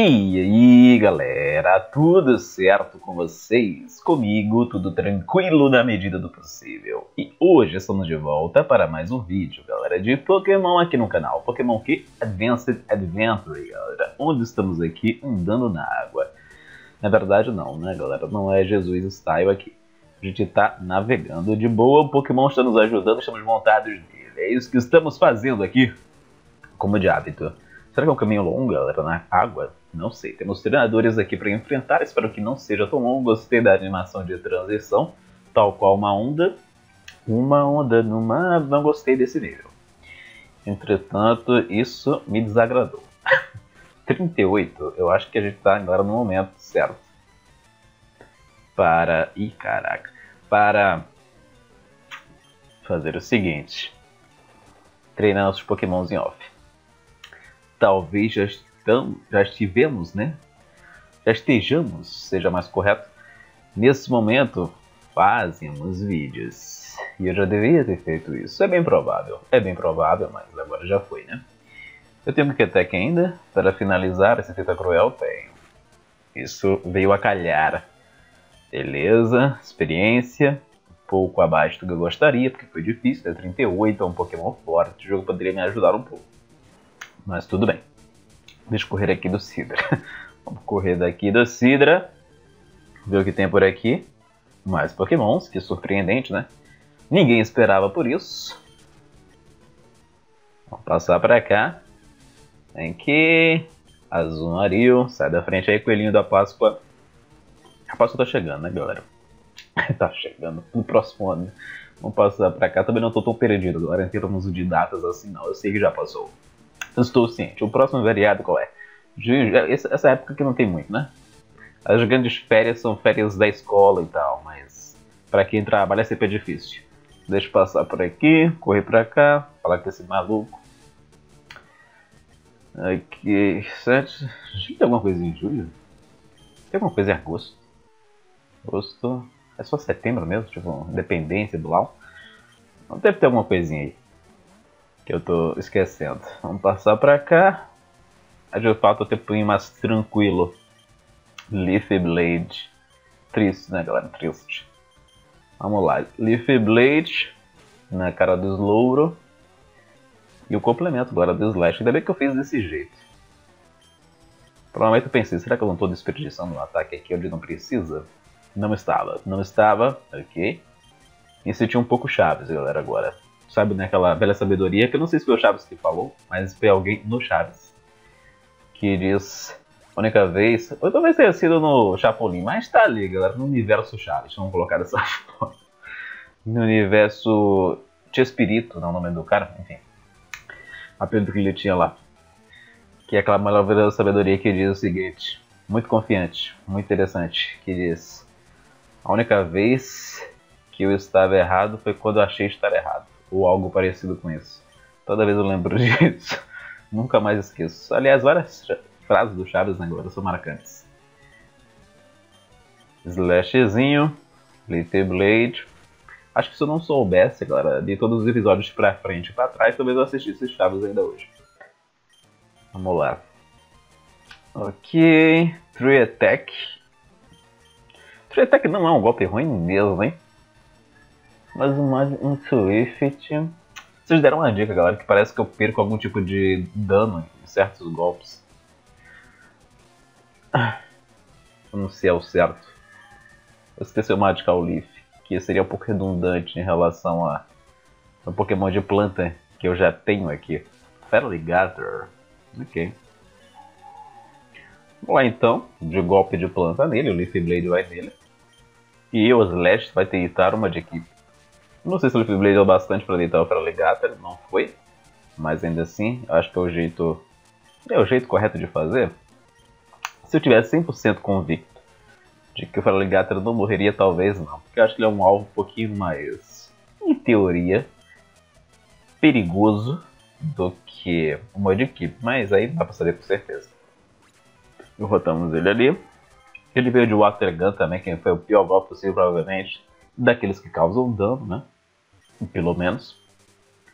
E aí galera, tudo certo com vocês? Comigo tudo tranquilo na medida do possível. E hoje estamos de volta para mais um vídeo, galera, de Pokémon aqui no canal. Pokémon que Advanced Adventure, galera. Onde estamos aqui andando na água. Na verdade não, né galera, não é Jesus Style aqui. A gente está navegando de boa, o Pokémon está nos ajudando, estamos montados nele. É isso que estamos fazendo aqui, como de hábito. Será que é um caminho longo, galera, na água? Não sei. Temos treinadores aqui para enfrentar. Espero que não seja tão longo. Gostei da animação de transição. Tal qual uma onda. Uma onda no mar. Não gostei desse nível. Entretanto, isso me desagradou. 38. Eu acho que a gente está agora no momento certo. Para... Ih, caraca. Para fazer o seguinte. Treinar nossos pokémons em off. Talvez já estamos, já estivemos, né? Já estejamos, seja mais correto, nesse momento fazemos vídeos. E eu já deveria ter feito isso. É bem provável. É bem provável, mas agora já foi, né? Eu tenho que até ainda para finalizar essa fita cruel. Tenho. Isso veio a calhar. Beleza, experiência. Um pouco abaixo do que eu gostaria, porque foi difícil. É 38, é um Pokémon forte. O jogo poderia me ajudar um pouco. Mas tudo bem. Deixa eu correr aqui do Sidra. Vamos correr daqui do Sidra. Ver o que tem por aqui. Mais pokémons, que surpreendente, né? Ninguém esperava por isso. Vamos passar pra cá. Vem aqui. Azul Sai da frente aí, coelhinho da Páscoa. A Páscoa tá chegando, né, galera? tá chegando no próximo ano. Vamos passar pra cá. Também não tô tão perdido agora em termos de datas assim, não. Eu sei que já passou. Estou ciente. O próximo variado qual é? Essa época que não tem muito, né? As grandes férias são férias da escola e tal, mas para quem trabalha sempre é difícil. Deixa eu passar por aqui, correr pra cá, falar com esse maluco. Aqui, sete. Tem alguma coisa em julho? Tem alguma coisa em agosto? Agosto. É só setembro mesmo, tipo, independência do LAU. Deve ter alguma coisinha aí que eu tô esquecendo. Vamos passar pra cá. A de fato o tempinho mais tranquilo. Leafy Blade. Triste, né, galera? Triste. Vamos lá. Leafy Blade. Na cara do Slouro. E o complemento agora do Slash. Ainda bem que eu fiz desse jeito. Provavelmente eu pensei, será que eu não estou desperdiçando um ataque aqui onde não precisa? Não estava. Não estava. Ok. E senti um pouco chaves, galera, agora sabe, naquela velha sabedoria, que eu não sei se foi o Chaves que falou, mas foi alguém no Chaves, que diz, única vez, ou talvez tenha sido no Chapolin, mas tá ali, galera, no universo Chaves, vamos colocar dessa forma. No universo Chespirito, não é o nome do cara, enfim. Apelido que ele tinha lá. Que é aquela maravilhosa sabedoria que diz o seguinte, muito confiante, muito interessante, que diz, a única vez que eu estava errado foi quando eu achei estar errado ou algo parecido com isso. Toda vez eu lembro disso. Nunca mais esqueço. Aliás, várias frases do Chaves agora né, são marcantes. Slashzinho, Little Blade. Acho que se eu não soubesse, galera, de todos os episódios pra frente e pra trás, talvez eu assistisse Chaves ainda hoje. Vamos lá. Ok. Tree Attack. Tree Attack não é um golpe ruim mesmo, hein? Mas mais um Swift. Vocês deram uma dica, galera, que parece que eu perco algum tipo de dano em certos golpes. Não sei ao certo. Eu esqueci o Magical Leaf, que seria um pouco redundante em relação a um Pokémon de planta que eu já tenho aqui. Feraligatr. Ok. Vamos lá então, de golpe de planta nele, o Leaf Blade vai nele. E o Slash vai tentar uma de equipe. Não sei se o Leaf Blade é bastante para deitar o Feraligatr, não foi. Mas ainda assim, acho que é o jeito. É o jeito correto de fazer. Se eu tivesse 100% convicto de que o Feraligatr não morreria, talvez não. Porque eu acho que ele é um alvo um pouquinho mais, em teoria, perigoso do que o equipe. Mas aí dá pra saber com certeza. Derrotamos ele ali. Ele veio de Water Gun também, que foi o pior golpe possível, provavelmente. Daqueles que causam dano, né? Pelo menos.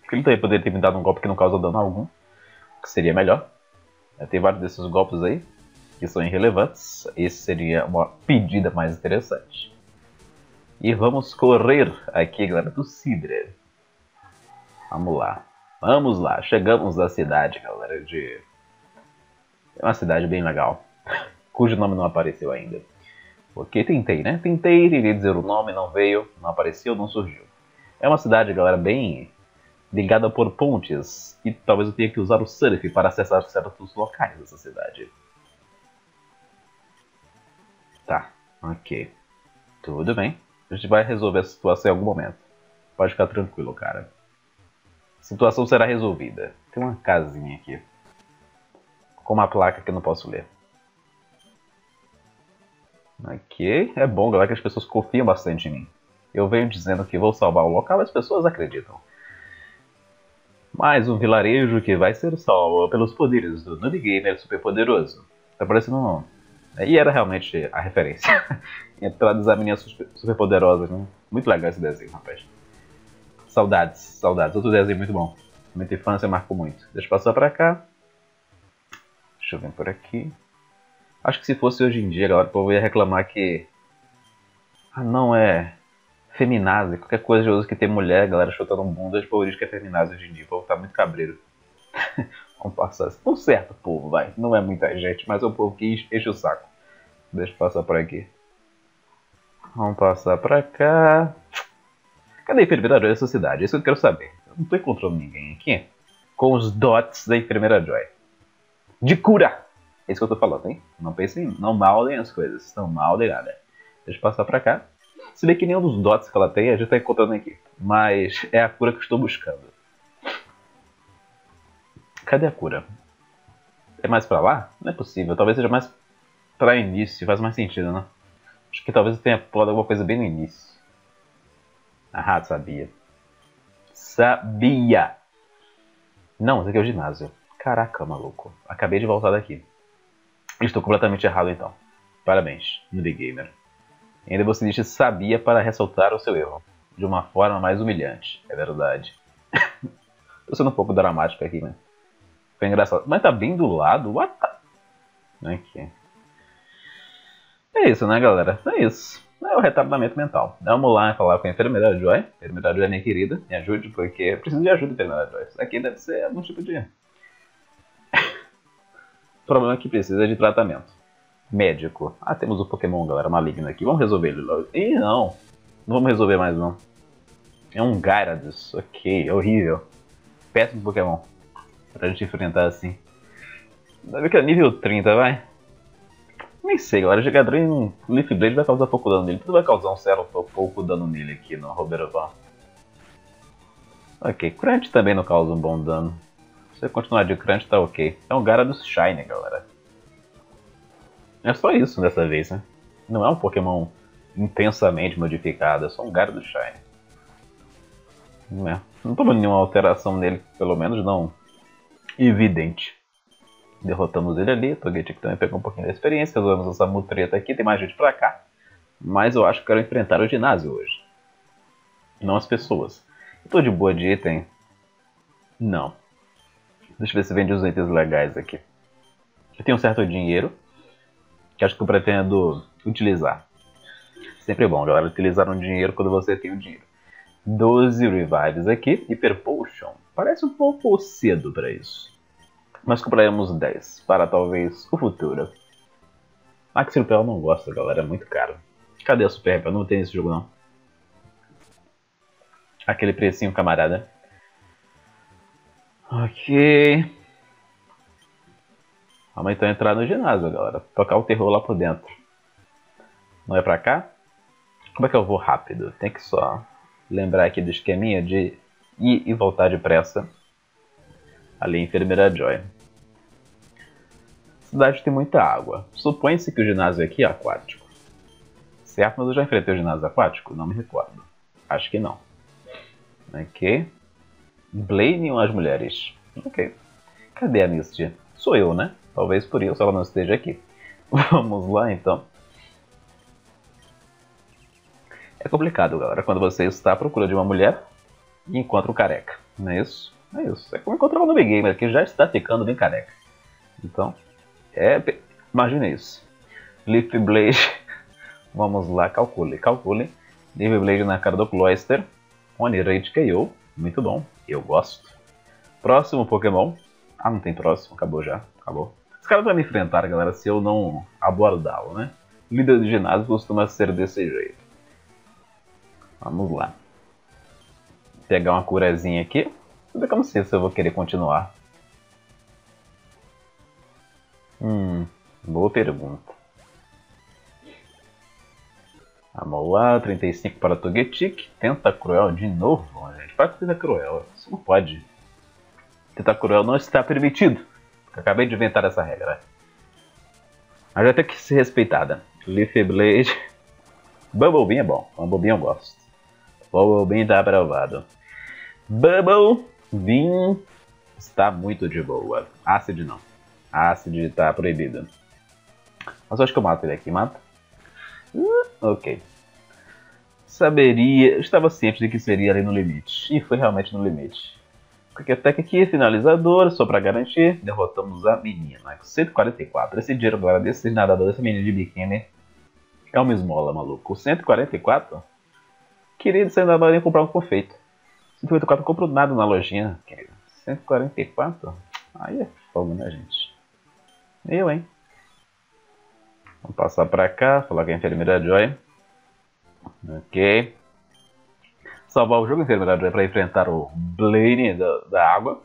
Porque ele também poderia ter me dado um golpe que não causa dano algum, que seria melhor. Tem vários desses golpes aí, que são irrelevantes. Esse seria uma pedida mais interessante. E vamos correr aqui, galera, do Cidre. Vamos lá. Vamos lá. Chegamos na cidade, galera, de... É uma cidade bem legal. Cujo nome não apareceu ainda. Porque tentei, né? Tentei, iria dizer o nome, não veio, não apareceu, não surgiu. É uma cidade, galera, bem ligada por pontes. E talvez eu tenha que usar o surf para acessar certos locais dessa cidade. Tá, ok. Tudo bem. A gente vai resolver a situação em algum momento. Pode ficar tranquilo, cara. A situação será resolvida. Tem uma casinha aqui. Com uma placa que eu não posso ler. Ok, é bom, galera, que as pessoas confiam bastante em mim. Eu venho dizendo que vou salvar o local as pessoas acreditam. Mais um vilarejo que vai ser salvo pelos poderes do Noob Gamer Superpoderoso. Tá parecendo um... E era realmente a referência. Entrada das meninas superpoderosas, né? Muito legal esse desenho, rapaz. Saudades, saudades. Outro desenho muito bom. Muita infância marcou muito. Deixa eu passar pra cá. Deixa eu ver por aqui. Acho que se fosse hoje em dia, galera, o povo ia reclamar que. Ah, não, é. Feminazi, qualquer coisa de uso que tem mulher, galera, chutando um bunda, o povo diz que é feminazi hoje em dia. O povo tá muito cabreiro. Vamos passar. Um assim. certo povo, vai. Não é muita gente, mas é o povo que enche o saco. Deixa eu passar por aqui. Vamos passar pra cá. Cadê a enfermeira Joy dessa cidade? Isso que eu quero saber. Eu não tô encontrando ninguém aqui. Com os dots da enfermeira Joy. De cura! É isso que eu tô falando, hein? Não pensem, não maldem as coisas. Não maldem nada. Deixa eu passar pra cá. Se bem que nenhum dos dots que ela tem a gente tá encontrando aqui. Mas é a cura que eu estou buscando. Cadê a cura? É mais pra lá? Não é possível. Talvez seja mais pra início. Faz mais sentido, né? Acho que talvez eu tenha pulado alguma coisa bem no início. Ah, sabia. Sabia! Não, isso aqui é o ginásio. Caraca, maluco. Acabei de voltar daqui. Estou completamente errado então. Parabéns, Noob Gamer. Ainda você disse sabia para ressaltar o seu erro. De uma forma mais humilhante. É verdade. Tô sendo um pouco dramático aqui, né? Foi engraçado. Mas tá bem do lado? What the... Aqui. É isso, né, galera? É isso. É o retardamento mental. Vamos lá falar com a enfermeira Joy. Enfermeira Joy, minha querida, me ajude, porque eu preciso de ajuda, enfermeira Joy. Isso aqui deve ser algum tipo de Problema que precisa de tratamento. Médico. Ah, temos o Pokémon, galera, maligno aqui. Vamos resolver ele logo. Ih, não. Não vamos resolver mais, não. É um Gyarados. Ok, horrível. Péssimo Pokémon. Pra gente enfrentar assim. Deve que é nível 30, vai. Nem sei, galera. Em Leaf Blade vai causar pouco dano nele. Tudo vai causar um certo pouco dano nele aqui no Roberovan. Ok, Crunch também não causa um bom dano. Se continuar de crunch, tá ok. É um Gyarados Shine, galera. É só isso dessa vez, né? Não é um Pokémon intensamente modificado, é só um Gyarados Shine. Não é. Não vendo nenhuma alteração nele, pelo menos não evidente. Derrotamos ele ali, Togetic também pegou um pouquinho da experiência, resolvemos essa mutreta aqui, tem mais gente pra cá. Mas eu acho que quero enfrentar o ginásio hoje. Não as pessoas. tô de boa de item? Não. Deixa eu ver se vende os itens legais aqui. Eu tenho um certo dinheiro que acho que eu pretendo utilizar. Sempre bom, galera, utilizar um dinheiro quando você tem o dinheiro. 12 revives aqui, Hyper Potion. Parece um pouco cedo para isso. Mas compraremos 10 para talvez o futuro. Max Repel eu não gosto, galera, é muito caro. Cadê a Super Repel? Não tem esse jogo não. Aquele precinho, camarada. Ok. Vamos então entrar no ginásio, galera. Tocar o terror lá por dentro. Não é pra cá? Como é que eu vou rápido? Tem que só lembrar aqui do esqueminha de ir e voltar depressa. Ali Enfermeira Joy. A cidade tem muita água. Supõe-se que o ginásio aqui é aquático. Certo? Mas eu já enfrentei o ginásio aquático? Não me recordo. Acho que não. Ok. Blame as mulheres. Ok. Cadê a Misty? Sou eu, né? Talvez por isso ela não esteja aqui. Vamos lá então. É complicado, galera, quando você está à procura de uma mulher e encontra um careca. Não é isso? É isso. É como encontrar um noob gamer que já está ficando bem careca. Então, é. Imagina isso. Leaf Blade. Vamos lá, calcule, calcule. Leaf Blade na cara do Cloyster. One Rage KO. Muito bom. Eu gosto. Próximo Pokémon. Ah, não tem próximo. Acabou já. Acabou. Os caras vão me enfrentar, galera, se eu não abordá-lo, né? Líder de ginásio costuma ser desse jeito. Vamos lá. Pegar uma curazinha aqui. Não sei se eu vou querer continuar. Hum, boa pergunta. Vamos lá, 35 para Togetic. Tenta Cruel de novo, gente. Para Tenta Cruel, isso não pode. Tenta Cruel não está permitido. Acabei de inventar essa regra. Mas vai ter que ser respeitada. Leaf Blade. Bumblebee é bom. Bumblebee eu gosto. Bumblebee está aprovado. Bumblebee está muito de boa. Acid não. Acid está proibido. Mas eu acho que eu mato ele aqui. Mata? Uh, ok. Saberia. Estava ciente de que seria ali no limite. E foi realmente no limite. Attack aqui, finalizador, só para garantir. Derrotamos a menina. 144. Esse dinheiro agora desse nadador, dessa menina de biquíni, é uma esmola, maluco. 144? Querido, você ainda vai comprar um confeito. 144 não compro nada na lojinha, querido. 144? Aí é fogo, né, gente? Eu, hein? Vamos passar pra cá, falar com a enfermeira Joy. Ok. Salvar o jogo, a enfermeira Joy, para enfrentar o Blaine da, da água.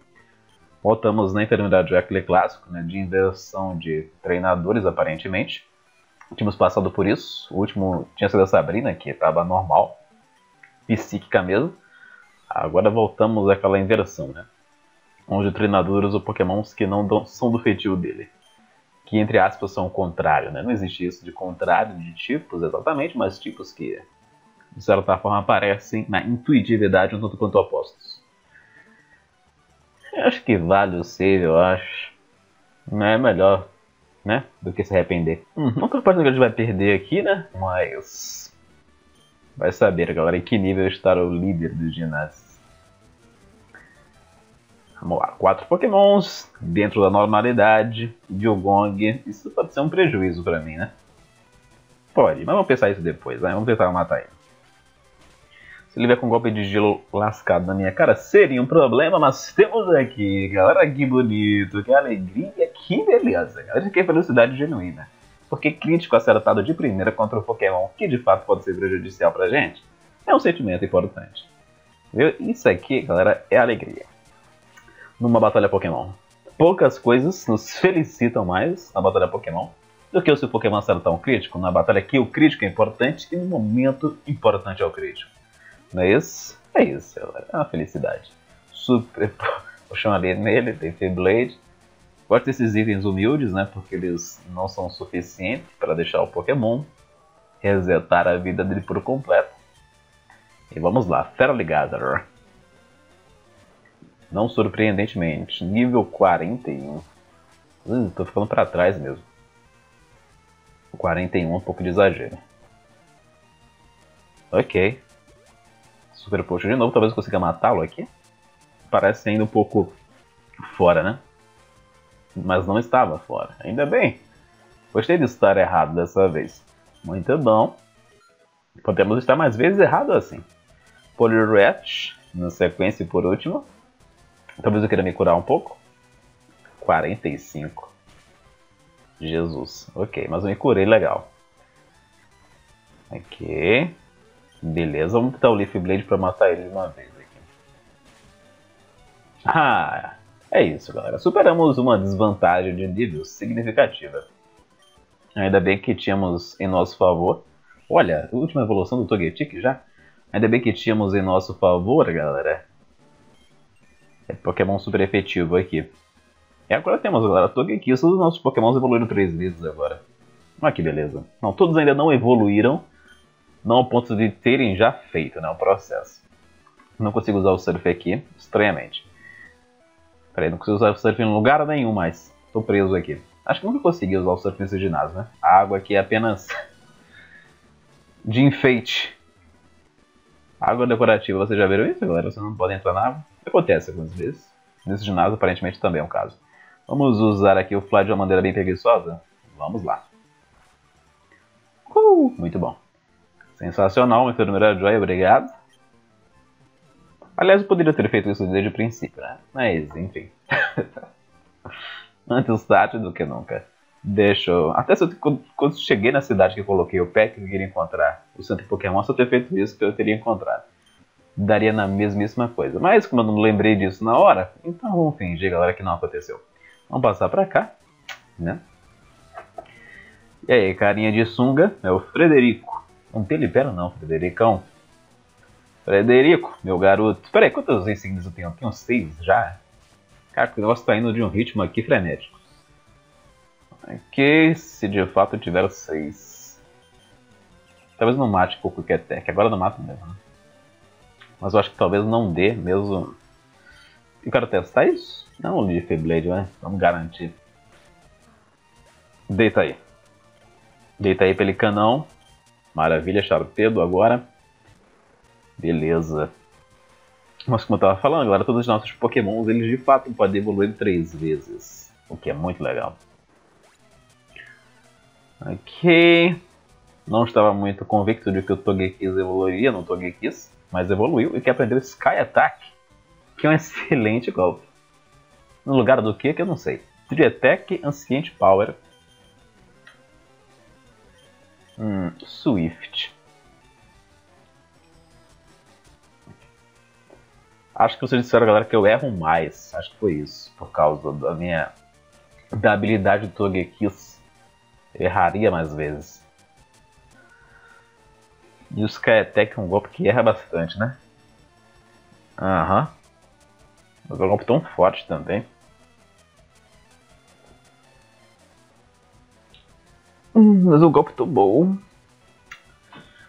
Voltamos na enfermidade aquele clássico, né, de inversão de treinadores, aparentemente. Tínhamos passado por isso. O último tinha sido a Sabrina, que estava normal, psíquica mesmo. Agora voltamos àquela inversão, né? Onde o treinador usa pokémons que não dão, são do feitio dele que entre aspas são o contrário, né? Não existe isso de contrário de tipos exatamente, mas tipos que de certa forma aparecem na intuitividade um tanto quanto opostos. Eu acho que vale o save, eu acho. Não é melhor, né? Do que se arrepender. Hum, não tô que a gente vai perder aqui, né? Mas. Vai saber, galera, em que nível está o líder do ginásio. Vamos lá, quatro pokémons dentro da normalidade, Diogong, isso pode ser um prejuízo pra mim, né? Pode, mas vamos pensar isso depois, né? vamos tentar matar ele. Se ele vier com um golpe de gelo lascado na minha cara, seria um problema, mas temos aqui, galera, que bonito, que alegria, que beleza, galera, que felicidade genuína. Porque crítico acertado de primeira contra o Pokémon, que de fato pode ser prejudicial pra gente, é um sentimento importante. Viu? Isso aqui, galera, é alegria numa batalha Pokémon. Poucas coisas nos felicitam mais na batalha Pokémon do que o seu Pokémon acertar um crítico, na batalha que o crítico é importante e no momento importante é o crítico. Não é isso? É isso. É uma felicidade. Super. Puxão ali nele, tem Blade. Gosto desses itens humildes, né? Porque eles não são suficientes para deixar o Pokémon resetar a vida dele por completo. E vamos lá, Feraligatr. Não surpreendentemente, nível 41. Uh, tô ficando para trás mesmo. 41 é um pouco de exagero. Ok. Super Potion de novo, talvez eu consiga matá-lo aqui. Parece ainda um pouco fora, né? Mas não estava fora. Ainda bem. Gostei de estar errado dessa vez. Muito bom. Podemos estar mais vezes errado assim. Poliwrath, na sequência por último. Talvez eu queira me curar um pouco. 45. Jesus. Ok, mas eu me curei legal. Ok. Beleza, vamos tentar o Leaf Blade para matar ele de uma vez aqui. Ah, é isso, galera. Superamos uma desvantagem de nível significativa. Ainda bem que tínhamos em nosso favor... Olha, última evolução do Togetic já? Ainda bem que tínhamos em nosso favor, galera, é Pokémon super efetivo aqui. E agora temos, galera, Togekiss, todos os nossos Pokémons evoluíram três vezes agora. Olha que beleza. Não, todos ainda não evoluíram, não ao ponto de terem já feito né, o processo. Não consigo usar o Surf aqui, estranhamente. Peraí, não consigo usar o Surf em lugar nenhum mais. Tô preso aqui. Acho que nunca consegui usar o Surf nesse ginásio, né? A água aqui é apenas de enfeite. Água decorativa, vocês já viram isso, galera? Vocês não podem entrar na água. Acontece algumas vezes. Nesse ginásio, aparentemente, também é um caso. Vamos usar aqui o Fly de uma maneira bem preguiçosa. Vamos lá. Uh, muito bom. Sensacional, meu número Joy, obrigado. Aliás, eu poderia ter feito isso desde o princípio, né? Mas, enfim. Antes tarde do que nunca. Deixa eu... Até se eu, quando cheguei na cidade que eu coloquei o pé que eu queria encontrar o centro Pokémon, se eu ter feito isso, eu teria encontrado. Daria na mesmíssima coisa. Mas como eu não lembrei disso na hora, então vamos fingir, galera, que não aconteceu. Vamos passar pra cá, né? E aí, carinha de sunga, é o Frederico. Não tem libera não, Fredericão. Frederico, meu garoto. Espera aí, quantos insígnias eu tenho? Eu tenho seis já? Cara, o negócio tá indo de um ritmo aqui frenético. Ok, se de fato eu tiver seis. Talvez não mate o Attack, agora não mato mesmo. Né? Mas eu acho que talvez não dê mesmo. Eu quero testar isso? Não, Leaf Blade, né? Vamos garantir. Deita aí. Deita aí, Pelicanão. Maravilha, Charpedo agora. Beleza. Mas como eu estava falando, agora todos os nossos pokémons, eles de fato podem evoluir três vezes. O que é muito legal. Ok. Não estava muito convicto de que o Togekiss evoluiria no Togekiss, mas evoluiu e que aprendeu Sky Attack, que é um excelente golpe. No lugar do que, que eu não sei. Tree Attack, Ancient Power. Hum, Swift. Acho que vocês disseram, galera, que eu erro mais. Acho que foi isso. Por causa da minha. da habilidade do Togekiss. Erraria mais vezes. E o Sky Attack é um golpe que erra bastante, né? Aham. Mas é um golpe tão forte também. Mas um golpe tão bom.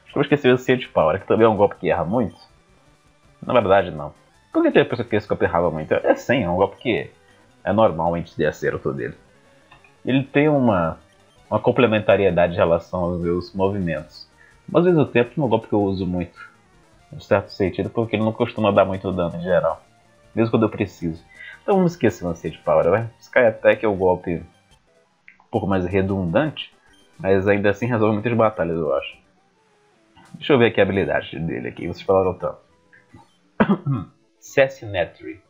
Acho que eu esqueci o Seed Power, que também é um golpe que erra muito. Na verdade, não. Por que tem a pessoa que esse golpe errava muito? É sim, é um golpe que é normal antes de acerto dele. Ele tem uma, uma complementariedade em relação aos meus movimentos. Mas ao mesmo tempo é um golpe que eu uso muito. Em certo sentido, porque ele não costuma dar muito dano em geral. Mesmo quando eu preciso. Então vamos esquecer o de Power, vai? Sky Attack é um golpe um pouco mais redundante, mas ainda assim resolve muitas batalhas, eu acho. Deixa eu ver aqui a habilidade dele aqui, vocês falaram tanto. Sassinetry.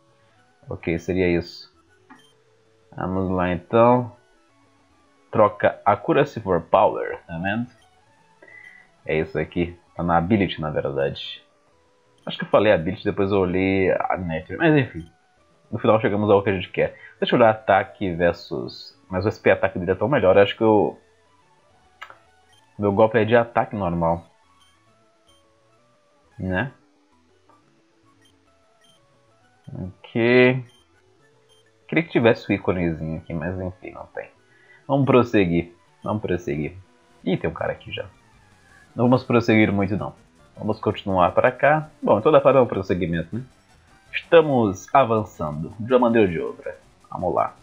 Ok, seria isso. Vamos lá então. Troca Accuracy for Power, tá vendo? É isso aqui. Tá na Ability, na verdade. Acho que eu falei Ability, depois eu olhei a Netry. Mas enfim. No final chegamos ao que a gente quer. Deixa eu olhar ataque versus... Mas o SP ataque dele é tão melhor. Eu acho que o... Meu golpe é de ataque normal. Né? Ok. Queria que tivesse o íconezinho aqui, mas enfim, não tem. Vamos prosseguir. Vamos prosseguir. Ih, tem um cara aqui já. Não vamos prosseguir muito não. Vamos continuar para cá. Bom, toda forma é um prosseguimento, né? Estamos avançando, de uma maneira ou de outra. Vamos lá.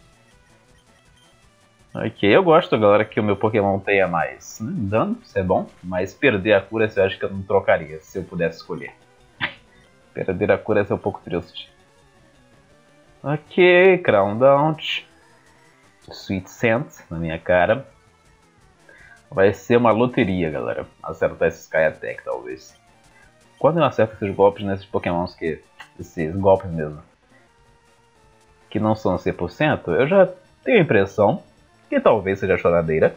Ok, eu gosto, galera, que o meu Pokémon tenha mais né? dano, isso é bom. Mas perder a cura, eu acho que eu não trocaria, se eu pudesse escolher. perder a cura é um pouco triste. Ok, Crown Daunt. Sweet Scent na minha cara. Vai ser uma loteria, galera. Acertar esse Sky Attack, talvez. Quando eu acerto esses golpes nesses pokémons que... Esses golpes mesmo. Que não são 100%, eu já tenho a impressão que talvez seja choradeira.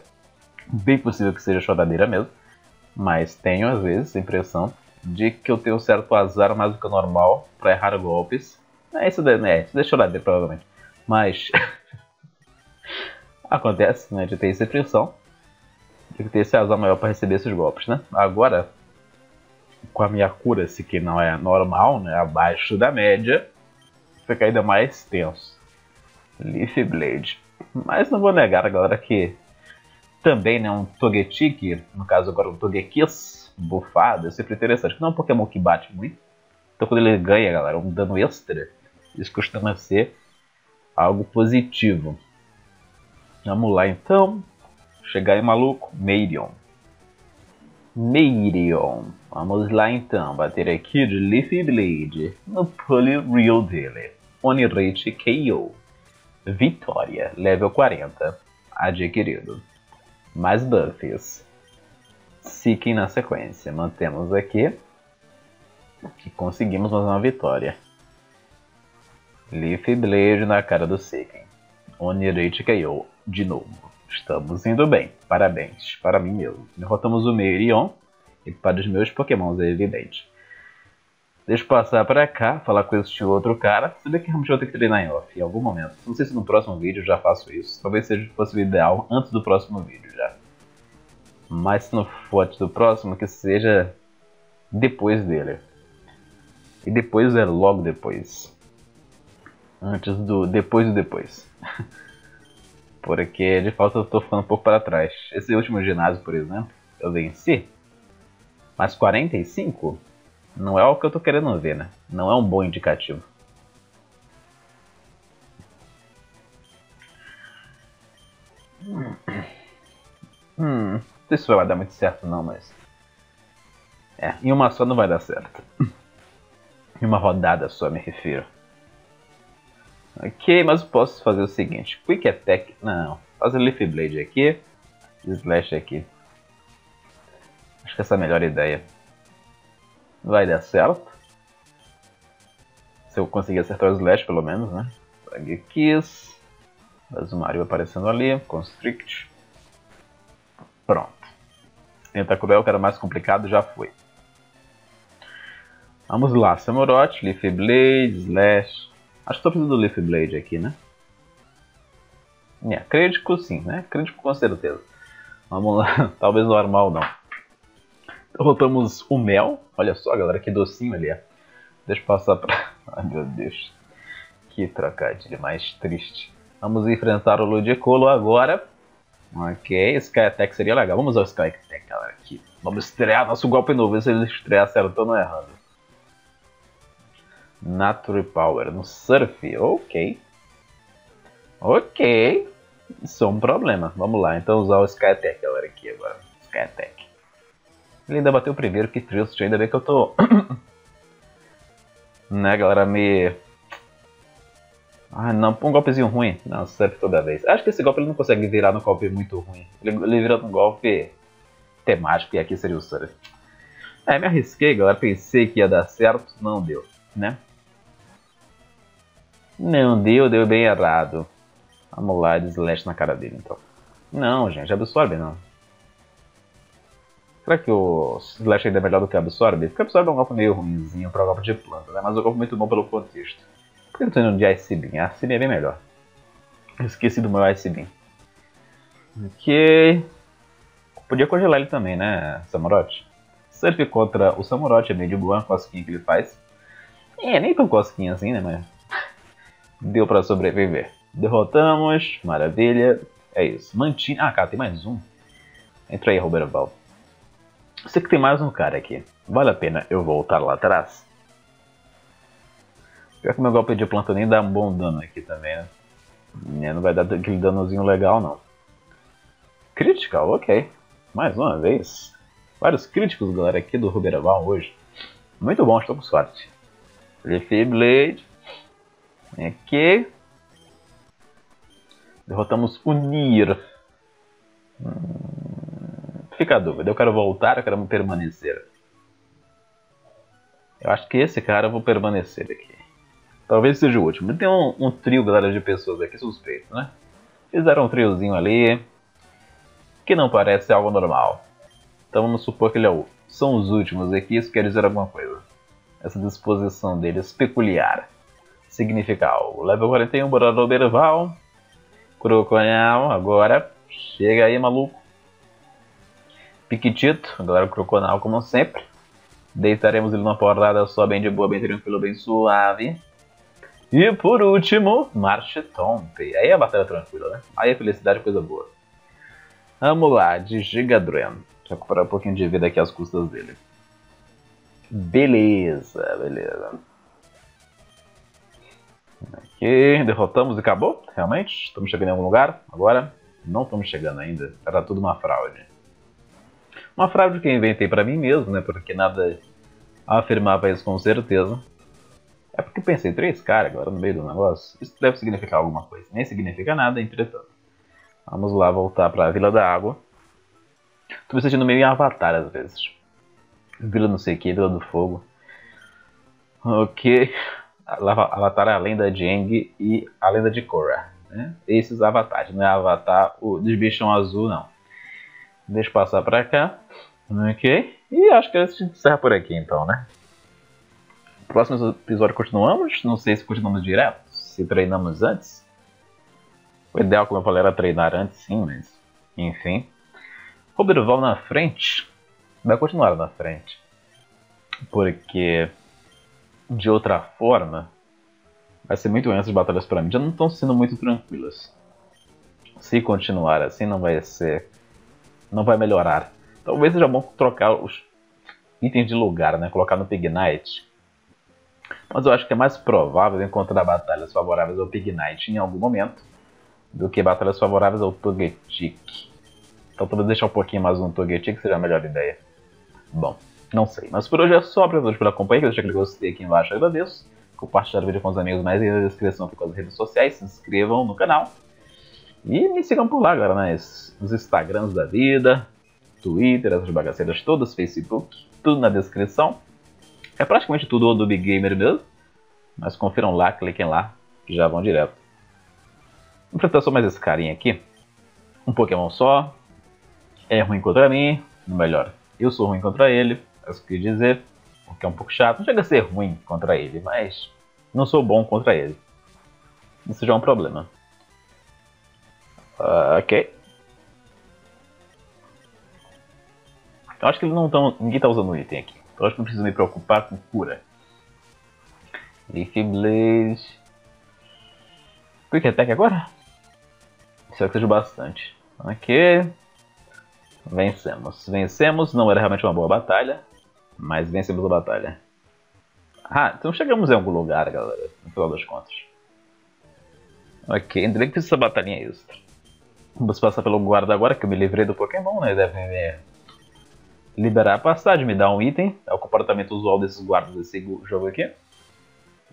Bem possível que seja choradeira mesmo. Mas tenho, às vezes, a impressão de que eu tenho certo azar mais do que o normal para errar golpes é isso daí, né? Isso deixou lá dele, provavelmente. Mas. Acontece, né? De ter essa impressão. De ter esse azar maior para receber esses golpes, né? Agora, com a minha cura, se que não é normal, né? Abaixo da média, fica ainda mais tenso. Leaf Blade. Mas não vou negar, galera, que também, né? Um Togetic, no caso agora um Togekiss bufado, é sempre interessante. Não é um Pokémon que bate muito. Então quando ele ganha, galera, um dano extra, isso costuma ser algo positivo. Vamos lá então. Chegar aí maluco. Marion. Marion. Vamos lá então. Bater aqui de Leafy Blade no Pulley Real dele. Onirate KO. Vitória. Level 40. Adquirido. Mais buffs. Seeking na sequência. Mantemos aqui. E conseguimos mais uma vitória. Leaf Blade na cara do Seeking. Onirate KO de novo. Estamos indo bem. Parabéns. Para mim mesmo. Derrotamos o Meirion. E para os meus pokémons é evidente. Deixa eu passar para cá, falar com este outro cara. Se bem que realmente eu vou ter que treinar em off em algum momento. Não sei se no próximo vídeo eu já faço isso. Talvez seja fosse o ideal antes do próximo vídeo já. Mas se não for antes do próximo, que seja depois dele. E depois é logo depois. Antes do depois do depois. Porque de fato eu tô ficando um pouco para trás. Esse último ginásio, por exemplo, eu venci. Mas 45 não é o que eu tô querendo ver, né? Não é um bom indicativo. Hum, não sei se vai dar muito certo não, mas... É, em uma só não vai dar certo. em uma rodada só, me refiro. Ok, mas eu posso fazer o seguinte. Quick Attack... Não, fazer Leaf Blade aqui. Slash aqui. Acho que essa é a melhor ideia vai dar certo. Se eu conseguir acertar o Slash, pelo menos, né? Bug Kiss. Mario aparecendo ali. Constrict. Pronto. Tentacruel, que era mais complicado, já foi. Vamos lá. Samurott, Leaf Blade, Slash. Acho que estou precisando do Leaf Blade aqui, né? É, crítico sim, né? Crítico com certeza. Vamos lá. Talvez normal não. Derrotamos o Mel. Olha só, galera, que docinho ali é. Deixa eu passar pra... Ai, meu Deus. Que trocadilho mais triste. Vamos enfrentar o Ludicolo agora. Ok, Sky Attack seria legal. Vamos ao Sky Attack, galera, aqui. Vamos estrear nosso golpe novo, se ele estrear acertou ou errando. Nature Power no Surf, ok. Ok. Isso é um problema. Vamos lá, então usar o Sky Attack, galera, aqui agora. Sky Attack. Ele ainda bateu o primeiro, que triste. Ainda bem que eu tô... né, galera, me... Ah, não, um golpezinho ruim. Não, serve toda vez. Acho que esse golpe ele não consegue virar num golpe muito ruim. Ele, ele vira num golpe temático, e aqui seria o surf. É, me arrisquei, galera. Pensei que ia dar certo. Não deu, né? Não deu, deu bem errado. Vamos lá, deslash na cara dele, então. Não, gente, absorve não. Será que o Slash ainda é melhor do que Absorb? Porque Absorb é um golpe meio ruimzinho para golpe de planta, né? Mas é um golpe muito bom pelo contexto. Por que eu tô indo de Ice Beam? Ice Beam é bem melhor. Eu esqueci do meu Ice Beam. Ok. Podia congelar ele também, né, Samurott? Surf contra o Samurott é meio de boa, a cosquinha que ele faz. É, nem tão cosquinha assim, né, mas... Deu pra sobreviver. Derrotamos, maravilha. É isso. Mantinha... Ah, cara, tem mais um. Entra aí, Roberto Val. Sei que tem mais um cara aqui. Vale a pena eu voltar lá atrás? Pior que meu golpe de planta nem dá um bom dano aqui também, né? É, não vai dar aquele danozinho legal, não. Critical, ok. Mais uma vez. Vários críticos, galera, aqui do Ruberaval hoje. Muito bom, estou com sorte. Leaf Blade. Aqui. Derrotamos o Nir. Hum fica a dúvida. Eu quero voltar, eu quero permanecer. Eu acho que esse cara eu vou permanecer aqui. Talvez seja o último. Tem um, um trio, galera, de pessoas aqui suspeito, né? Fizeram um triozinho ali. Que não parece algo normal. Então vamos supor que ele é o, são os últimos aqui. Isso quer dizer alguma coisa. Essa disposição deles peculiar. Significa algo. Level 41, Borador Berval. Croconhal, agora. Chega aí, maluco. Piquitito, a galera Croconal como sempre. Deitaremos ele numa porrada só bem de boa, bem tranquilo, bem suave. E por último, Marchetomp. Aí é a batalha tranquila, né? Aí a felicidade é coisa boa. Vamos lá, de Gigadren. Recuperar um pouquinho de vida aqui às custas dele. Beleza, beleza. Aqui, derrotamos e acabou? Realmente? Estamos chegando em algum lugar? Agora? Não estamos chegando ainda. Era tudo uma fraude. Uma fraude que eu inventei para mim mesmo, né? Porque nada afirmava isso com certeza. É porque pensei, três caras agora no meio do negócio. Isso deve significar alguma coisa. Nem significa nada, entretanto. Vamos lá voltar para a Vila da Água. Tô me sentindo meio em Avatar às vezes. Vila não sei o que, Vila do Fogo. Ok. Avatar a lenda de Aang e a lenda de Korra. Né? Esses avatares, não é Avatar o dos bichão azul, não. Deixa eu passar pra cá. Ok. E acho que a gente encerra por aqui então, né? Próximo episódio continuamos. Não sei se continuamos direto, se treinamos antes. O ideal, como eu falei, era treinar antes, sim, mas enfim. Roberval na frente. Vai continuar na frente. Porque de outra forma vai ser muito ruim essas batalhas para mim. Já não estão sendo muito tranquilas. Se continuar assim, não vai ser. Não vai melhorar. Talvez seja bom trocar os itens de lugar, né? Colocar no Pignite. Mas eu acho que é mais provável encontrar batalhas favoráveis ao Pignite em algum momento do que batalhas favoráveis ao Togetic. Então talvez deixar um pouquinho mais no Togetic seja a melhor ideia. Bom, não sei. Mas por hoje é só. Obrigado pela companhia. Deixa aquele gostei aqui embaixo, agradeço. Compartilhar o vídeo com os amigos mais aí na descrição ficam as redes sociais. Se inscrevam no canal. E me sigam por lá, galera, nas, nos Instagrams da vida, Twitter, essas bagaceiras todas, Facebook, tudo na descrição. É praticamente tudo do Big Gamer mesmo. Mas confiram lá, cliquem lá, que já vão direto. Vou enfrentar só mais esse carinha aqui. Um Pokémon só. É ruim contra mim, ou melhor, eu sou ruim contra ele, é isso que eu quis dizer. O que é um pouco chato. Não chega a ser ruim contra ele, mas não sou bom contra ele. Isso já é um problema. Uh, ok. Eu acho que eles não estão. Ninguém está usando o item aqui. Então acho que não preciso me preocupar com cura. Leaf Blaze. Quick Attack agora? Espero que seja bastante. Ok. Vencemos. Vencemos. Não era realmente uma boa batalha. Mas vencemos a batalha. Ah, então chegamos em algum lugar, galera. No final das contas. Ok, ainda bem que fiz essa batalhinha extra. Vamos passar pelo guarda agora, que eu me livrei do Pokémon, né? Deve me liberar a passagem, me dar um item. É o comportamento usual desses guardas desse jogo aqui.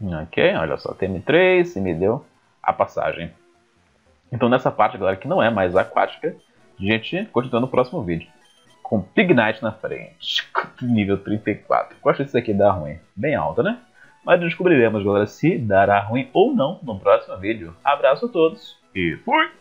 Ok, olha só, TM3 e me deu a passagem. Então nessa parte, galera, que não é mais aquática, a gente continua no próximo vídeo. Com Pignite na frente, nível 34. Eu acho que isso aqui dá ruim, bem alta, né? Mas descobriremos, galera, se dará ruim ou não no próximo vídeo. Abraço a todos e fui!